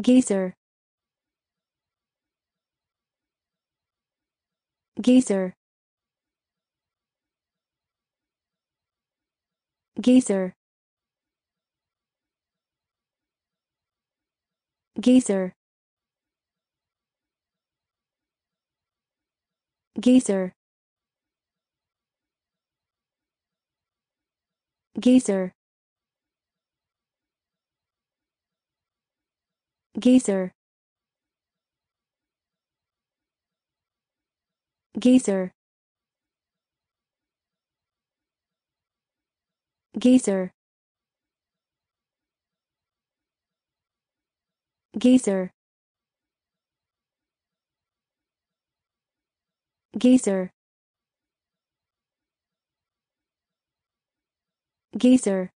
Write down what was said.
Gazer. Gazer. Gazer. Gazer. Gazer. Gazer. Gazer. Gazer. Gazer. Gazer. Gazer. Gazer.